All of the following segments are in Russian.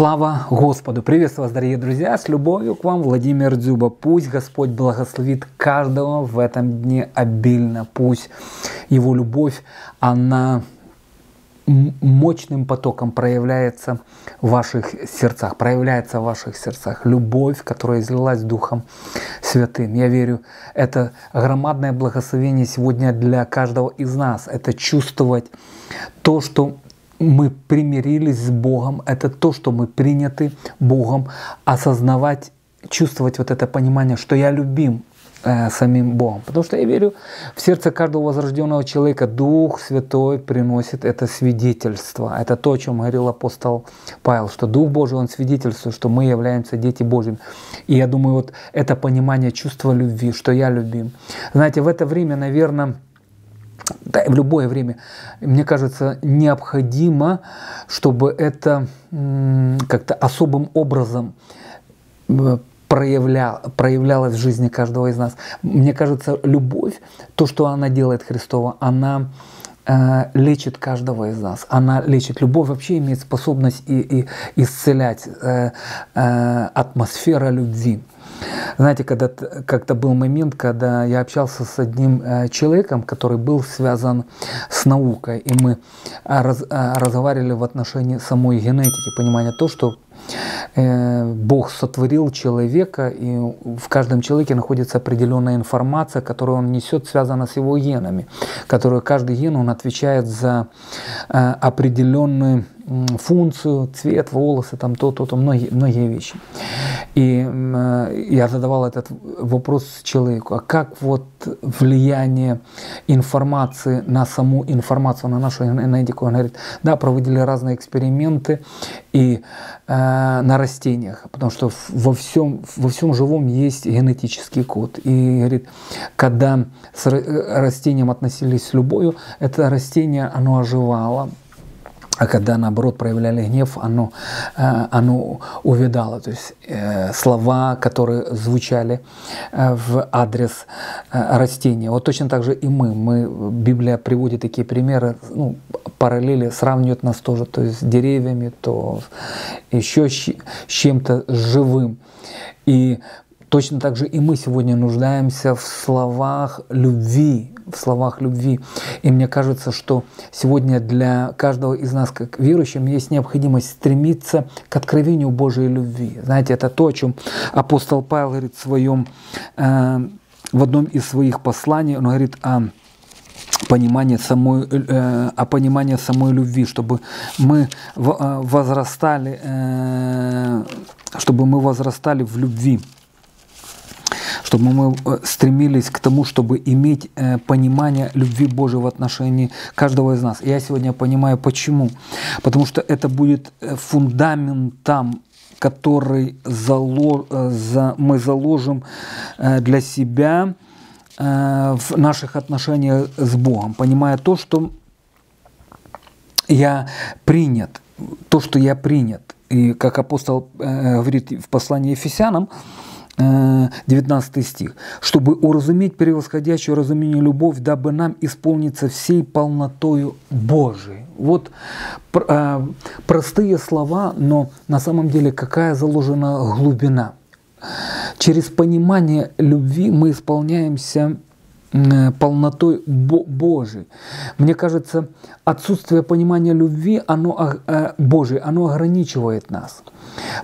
Слава Господу! Приветствую вас, дорогие друзья! С любовью к вам Владимир Дзюба. Пусть Господь благословит каждого в этом дне обильно. Пусть Его любовь, она мощным потоком проявляется в ваших сердцах, проявляется в ваших сердцах. Любовь, которая излилась Духом Святым. Я верю, это громадное благословение сегодня для каждого из нас. Это чувствовать то, что мы примирились с Богом, это то, что мы приняты Богом, осознавать, чувствовать вот это понимание, что я любим э, самим Богом. Потому что я верю, в сердце каждого возрожденного человека Дух Святой приносит это свидетельство. Это то, о чем говорил апостол Павел, что Дух Божий, Он свидетельствует, что мы являемся дети Божьими. И я думаю, вот это понимание чувства любви, что я любим. Знаете, в это время, наверное, да, в любое время, мне кажется, необходимо, чтобы это как-то особым образом э, проявля, проявлялось в жизни каждого из нас. Мне кажется, любовь, то, что она делает Христова, она э, лечит каждого из нас. Она лечит. Любовь вообще имеет способность и, и исцелять э, э, атмосфера любви. Знаете, когда как-то был момент, когда я общался с одним э, человеком, который был связан с наукой, и мы э, раз, э, разговаривали в отношении самой генетики, понимания то, что Бог сотворил человека, и в каждом человеке находится определенная информация, которую он несет, связана с его генами, которую каждый ген он отвечает за определенную функцию, цвет, волосы, там то-то, то, многие, многие вещи. И э, я задавал этот вопрос человеку, а как вот влияние информации на саму информацию, на нашу генетику? Он говорит, да, проводили разные эксперименты и э, на растениях, потому что во всем, во всем живом есть генетический код. И говорит, когда с растением относились с любовью, это растение, оно оживало, а когда, наоборот, проявляли гнев, оно, э, оно увидало. То есть э, слова, которые звучали э, в адрес растения. Вот точно так же и мы. мы Библия приводит такие примеры, ну, параллели, сравнивает нас тоже то есть с деревьями, то еще с чем-то живым. И точно так же и мы сегодня нуждаемся в словах любви, в словах любви. И мне кажется, что сегодня для каждого из нас, как верующим, есть необходимость стремиться к откровению Божьей любви. Знаете, это то, о чем апостол Павел говорит в своем, э, в одном из своих посланий, он говорит о понимании самой, э, о понимании самой любви, чтобы мы э, возрастали, э, чтобы мы возрастали в любви чтобы мы э, стремились к тому, чтобы иметь э, понимание любви Божьей в отношении каждого из нас. Я сегодня понимаю, почему. Потому что это будет э, фундаментом который мы заложим для себя в наших отношениях с Богом, понимая то, что я принят, то, что я принят. И как апостол говорит в послании Ефесянам, 19 э, стих. «Чтобы уразуметь превосходящую разумению любовь, дабы нам исполниться всей полнотою Божией». Вот э, простые слова, но на самом деле какая заложена глубина. Через понимание любви мы исполняемся полнотой Божией. Мне кажется, отсутствие понимания любви оно, э, Божией, оно ограничивает нас.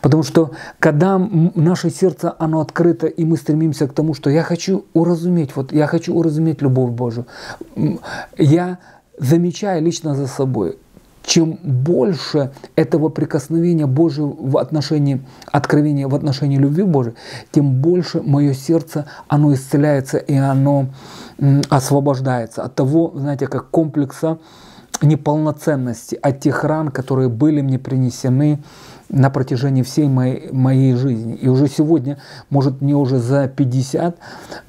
Потому что когда наше сердце, оно открыто, и мы стремимся к тому, что я хочу уразуметь, вот я хочу уразуметь любовь Божию, я замечаю лично за собой, чем больше этого прикосновения Божьего в отношении откровения, в отношении любви Божией, тем больше мое сердце, оно исцеляется и оно освобождается от того, знаете, как комплекса неполноценности, от тех ран, которые были мне принесены на протяжении всей моей, моей жизни. И уже сегодня, может, мне уже за 50,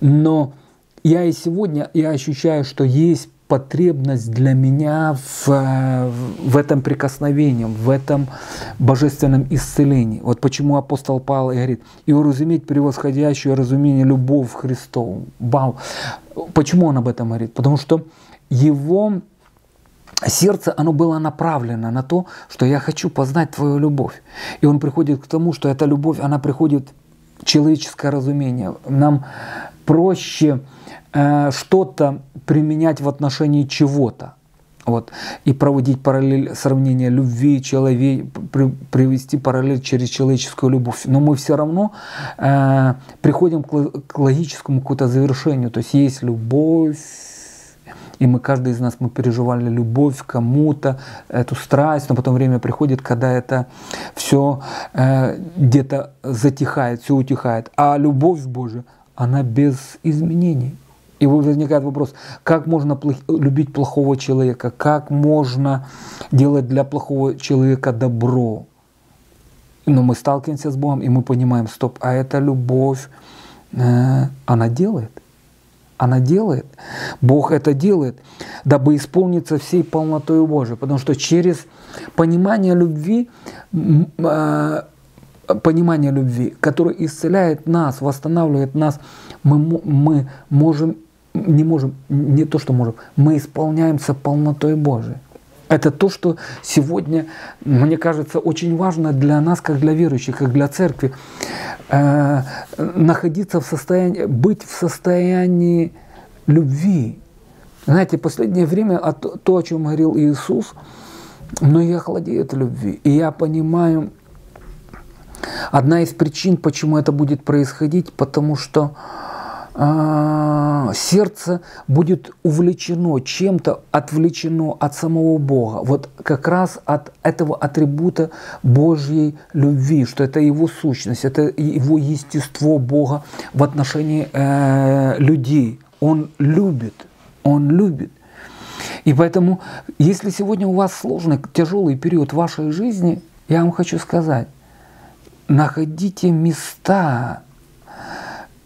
но я и сегодня я ощущаю, что есть потребность для меня в, в этом прикосновении, в этом божественном исцелении. Вот почему апостол Павел говорит, и уразуметь превосходящее разумение любовь Христову. Бау. Почему он об этом говорит? Потому что его сердце, оно было направлено на то, что я хочу познать твою любовь. И он приходит к тому, что эта любовь, она приходит человеческое разумение. Нам проще э, что-то применять в отношении чего-то. Вот, и проводить параллель сравнения любви, человек, при, привести параллель через человеческую любовь. Но мы все равно э, приходим к, к логическому какому-то завершению. То есть есть любовь, и мы, каждый из нас, мы переживали любовь кому-то, эту страсть, но потом время приходит, когда это все э, где-то затихает, все утихает. А любовь Божия, она без изменений. И возникает вопрос, как можно плох... любить плохого человека, как можно делать для плохого человека добро. Но мы сталкиваемся с Богом, и мы понимаем, стоп, а эта любовь, э, она делает. Она делает. Бог это делает, дабы исполниться всей полнотой Божией. Потому что через понимание любви, э, понимание любви, которое исцеляет нас, восстанавливает нас, мы, мы можем не можем, не то, что можем, мы исполняемся полнотой Божией. Это то, что сегодня, мне кажется, очень важно для нас, как для верующих, как для церкви, э, находиться в состоянии, быть в состоянии любви. Знаете, последнее время то, о чем говорил Иисус, многие холодеют любви. И я понимаю, одна из причин, почему это будет происходить, потому что а, сердце будет увлечено чем-то, отвлечено от самого Бога. Вот как раз от этого атрибута Божьей любви, что это его сущность, это его естество Бога в отношении э, людей. Он любит, он любит. И поэтому, если сегодня у вас сложный, тяжелый период вашей жизни, я вам хочу сказать, находите места,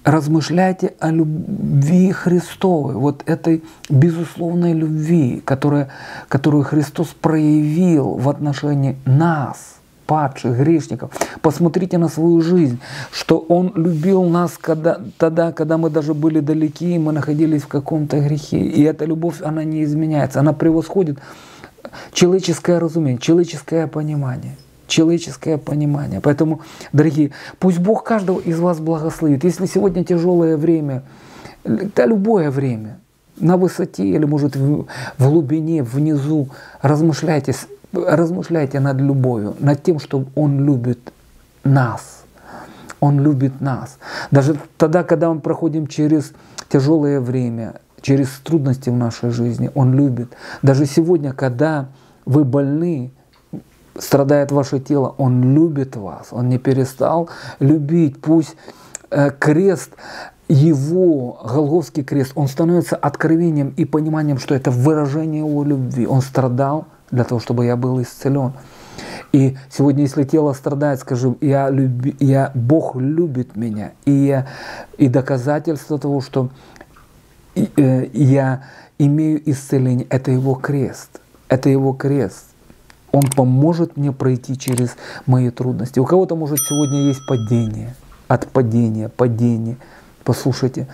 размышляйте о любви Христовой, вот этой безусловной любви, которая, которую Христос проявил в отношении нас, падших, грешников. Посмотрите на свою жизнь, что Он любил нас когда, тогда, когда мы даже были далеки, и мы находились в каком-то грехе. И эта любовь, она не изменяется, она превосходит человеческое разумение, человеческое понимание человеческое понимание. Поэтому, дорогие, пусть Бог каждого из вас благословит. Если сегодня тяжелое время, да любое время, на высоте или, может, в глубине, внизу, размышляйте, размышляйте над любовью, над тем, что Он любит нас. Он любит нас. Даже тогда, когда мы проходим через тяжелое время, через трудности в нашей жизни, Он любит. Даже сегодня, когда вы больны, страдает ваше тело, Он любит вас, Он не перестал любить. Пусть э, крест его, Голговский крест, он становится откровением и пониманием, что это выражение его любви. Он страдал для того, чтобы я был исцелен. И сегодня, если тело страдает, скажем, я люби, я, Бог любит меня. И, и доказательство того, что э, я имею исцеление, это его крест. Это его крест. Он поможет мне пройти через мои трудности. У кого-то, может, сегодня есть падение, от падения, падение. Послушайте,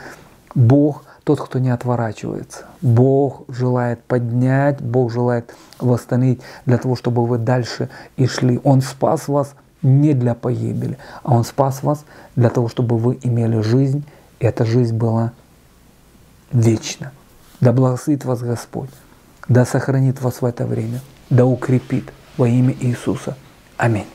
Бог тот, кто не отворачивается. Бог желает поднять, Бог желает восстановить для того, чтобы вы дальше и шли. Он спас вас не для погибели, а Он спас вас для того, чтобы вы имели жизнь, и эта жизнь была вечна. Да благословит вас Господь, да сохранит вас в это время да укрепит во имя Иисуса. Аминь.